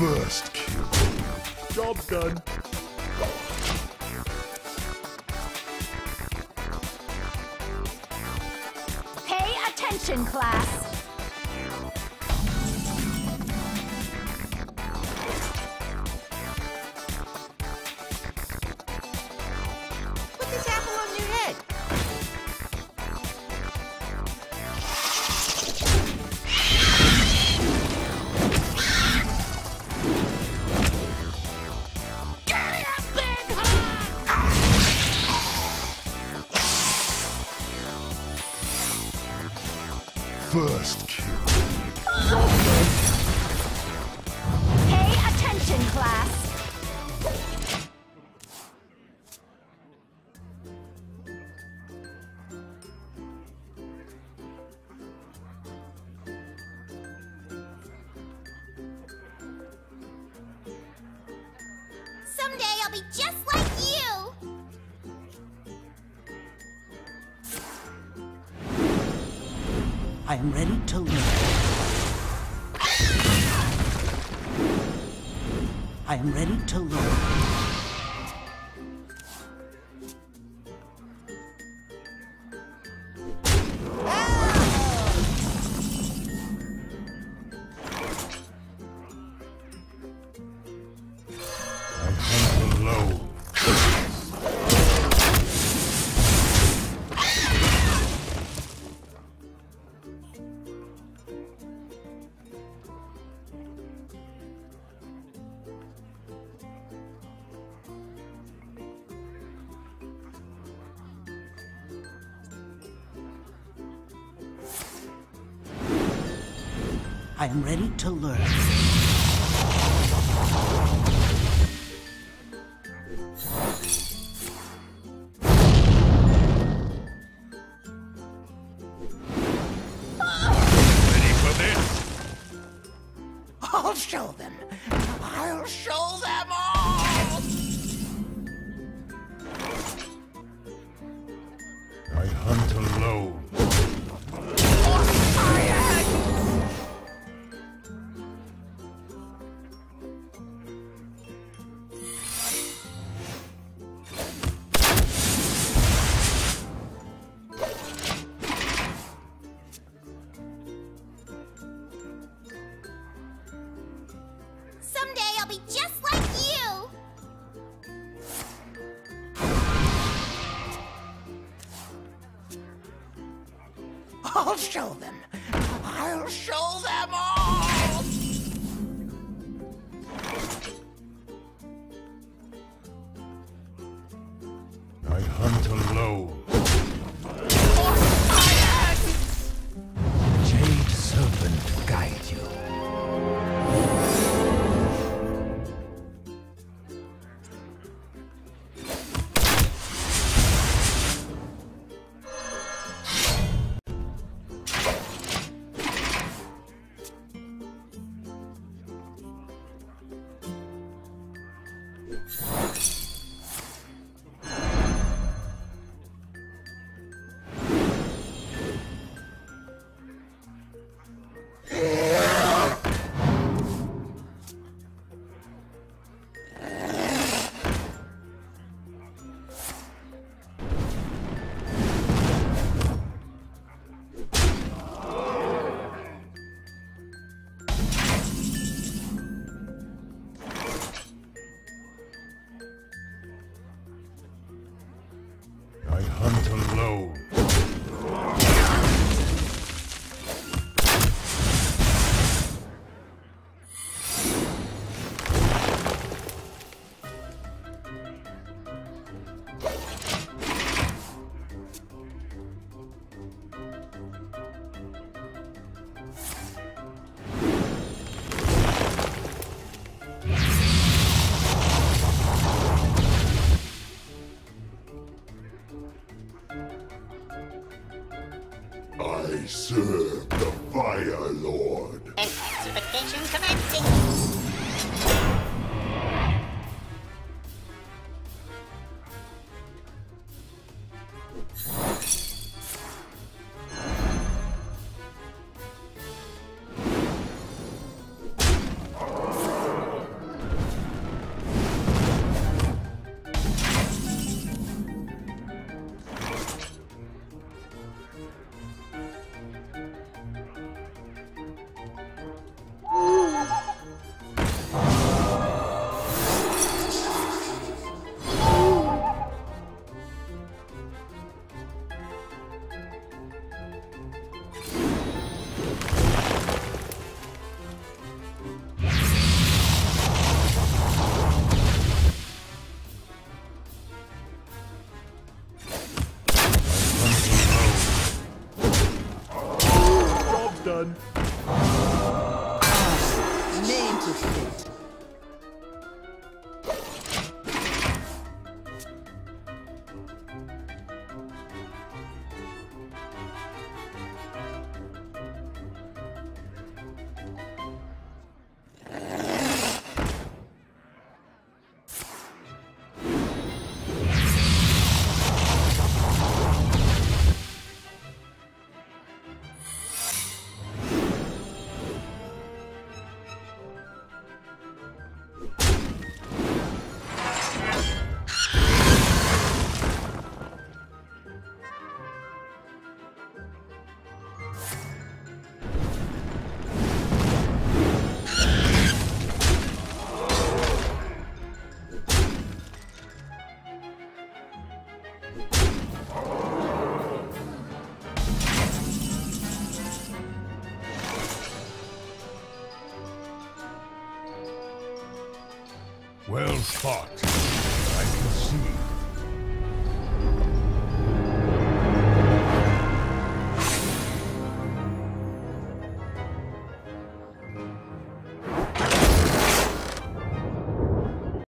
First kill. Job done. Pay attention, class. Put this apple First kill. Pay attention, class. Someday I'll be just like you. I am ready to learn. I am ready to learn. I am ready to learn. Ready for this? I'll show them. I'll show them all. Someday I'll be just like you. I'll show them. I'll show them all. I hunt alone. I I serve the Fire Lord. An commencing. Name to fit. Well fought. I can see.